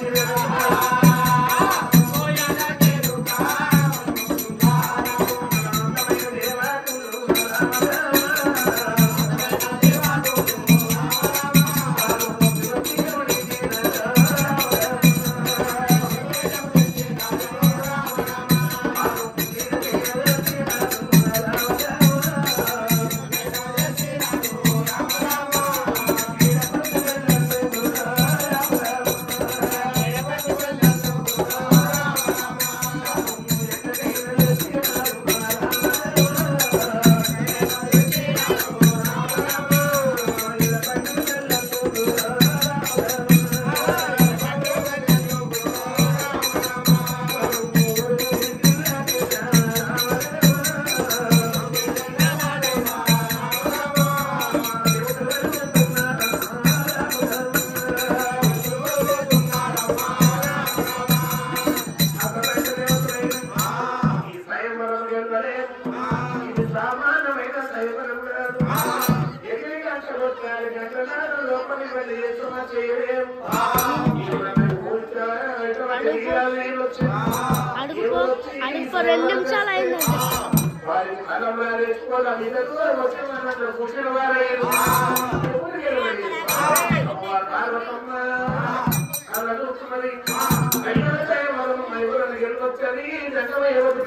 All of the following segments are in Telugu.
Thank you. అడుగుపో అడుగుపో రెండు నిమిషాలు అయిందండి. మీద ఎవరు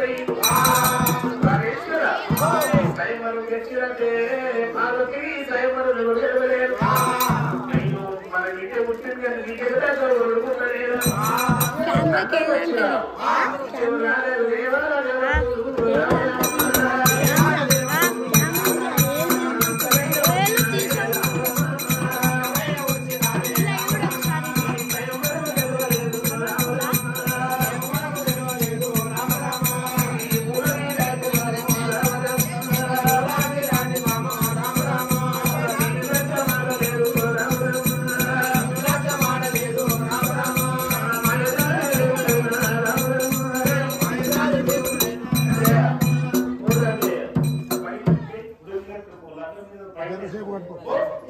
గెలవలేదు. అయ్యో మన పుట్టింది కానీ నీకు ఎదుట అసలు ఒడుకున్నదేనా? అందుకే ఎవరు రాలేరు, దేవాలయం Agárrese, Juan, por favor.